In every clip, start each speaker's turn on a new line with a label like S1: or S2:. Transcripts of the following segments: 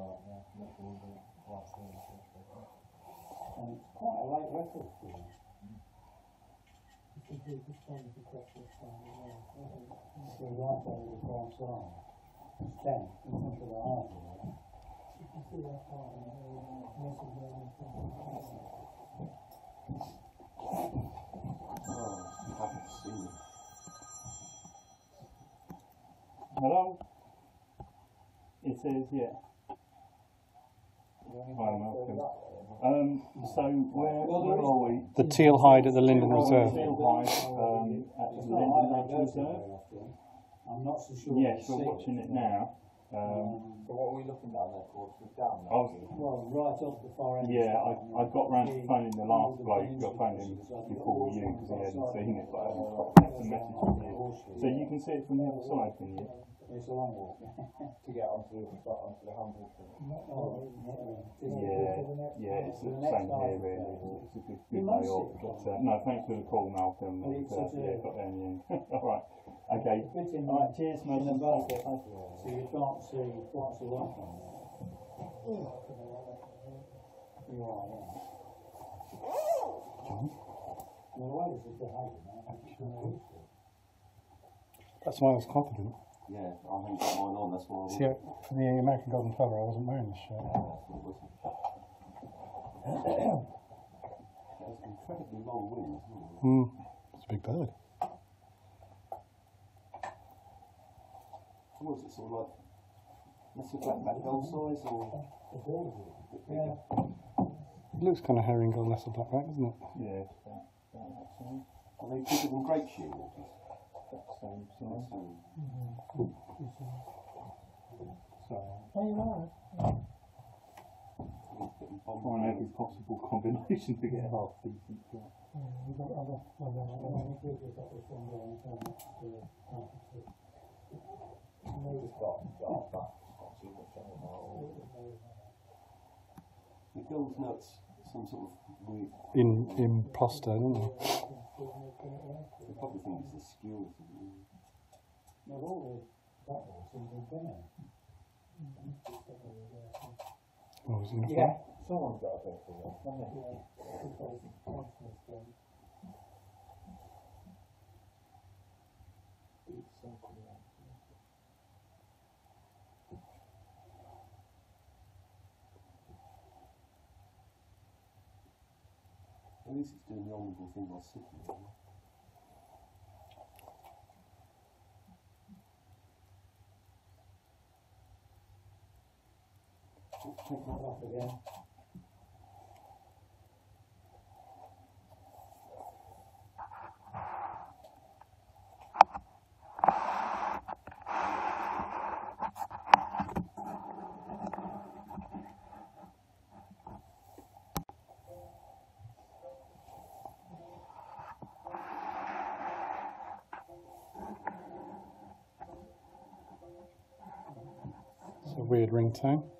S1: site, yeah. Look all the last thing.
S2: And it's quite a late record for you.
S3: You can do the same as the question style as well.
S2: So right over the far. It's ten, in front of the half of it.
S3: You can see that part in the message there the.
S4: Oh, I haven't seen it.
S5: Hello? It is, yeah. Hi, Malcolm. Um, so where, where are we?
S6: The teal hide at the Lyndon
S5: We're
S6: Reserve.
S5: Teal Hide, um, at the
S2: Lyndon I
S5: Nature
S2: go to
S5: Reserve.
S2: very often. I'm not so sure.
S5: Yes, we're watching it now. Um,
S1: So what are we looking down there for? To the dam?
S5: Was,
S2: Well, right up the far end.
S5: yeah, I, I got round to phoning the last bloke, I phoned him before you because he hadn't seen it, but I left a message for you. So you can see it from the other side, can you?
S2: It's a long walk.
S1: To get onto the, onto the
S2: not.
S5: Yeah, yeah, it's the same here really. It's a good, good way off. But, uh, no, thanks for the call, Malcolm. And, uh, yeah, got there in the end. All right. Okay. All right. Cheers, mate. Thank you.
S2: So you can't see so long from there. You are, yeah. In a way, it's a behaviour, man.
S6: That's why I was confident.
S4: Yeah, I haven't got mine on, that's why I
S6: See, for the American Golden Plover, I wasn't wearing this shirt.
S4: It It's incredibly long wings, isn't it?
S6: Hmm. It's a big bird.
S4: What is it, sort of like, that's a black back gull size or?
S2: Yeah.
S6: It looks kind of herring gull lesser blackback, doesn't it?
S5: Yeah, it's about, about that
S4: Are they bigger than great shearwaters?
S5: that same
S4: That's,
S5: size.
S4: um,
S5: So,
S3: Oh, you are.
S4: it's getting bombed.
S5: find every possible combination to get a half decent shot.
S3: Yeah, got other, that the.
S1: It's got. Not too much on.
S4: The nuts, some sort of weird,
S6: In imposter, isn't it?
S4: they probably think it's the skuas.
S2: They're all
S6: Or was it
S2: Yeah.
S6: fly?
S1: Someone's got it?
S4: At least it's doing the honourable thing by sitting
S2: Take that off again.
S6: Weird ringtone.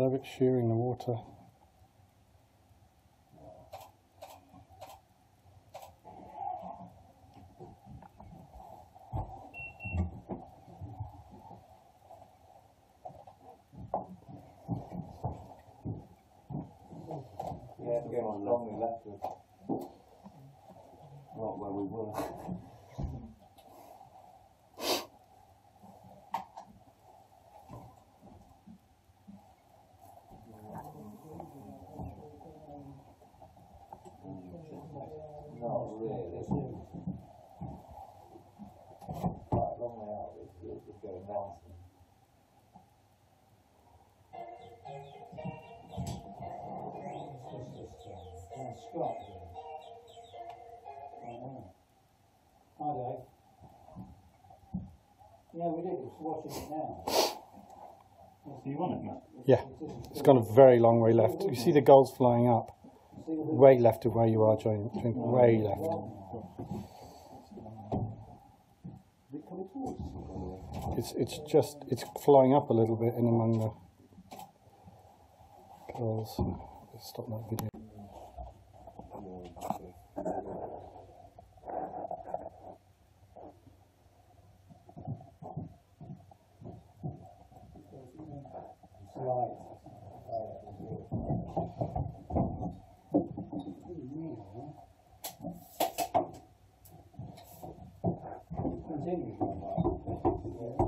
S6: Love it shearing the water.
S1: Going strongly leftward.
S4: Right where we were.
S1: Not really. Quite a long way out, it's, going down.
S2: Hi, Dave. Yeah, we did. We're watching it now.
S5: You want it, Matt?
S6: Yeah, it's gone a very long way left. You see the gulls flying up, way left of where you are, Jane. Way left. It's it's just it's flying up a little bit in among the gulls. Stop that video.
S2: Right. Continue.
S3: I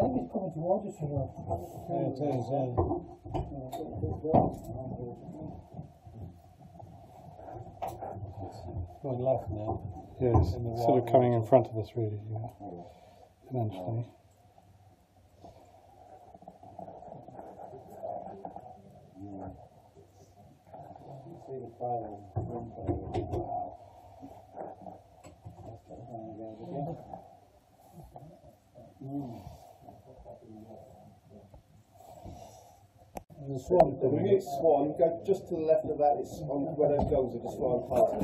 S3: think it's coming towards us, you know.
S2: Yeah, it is, yeah. Going left now.
S6: Yes,
S2: In
S6: sort of coming in front of us, really. Yeah. Eventually.
S2: See the fire. Wow. Let's get the fire going again. Mm. There's a swan
S1: The
S2: coming.
S1: swan, go just to the left of that, it's on where those are just flying past.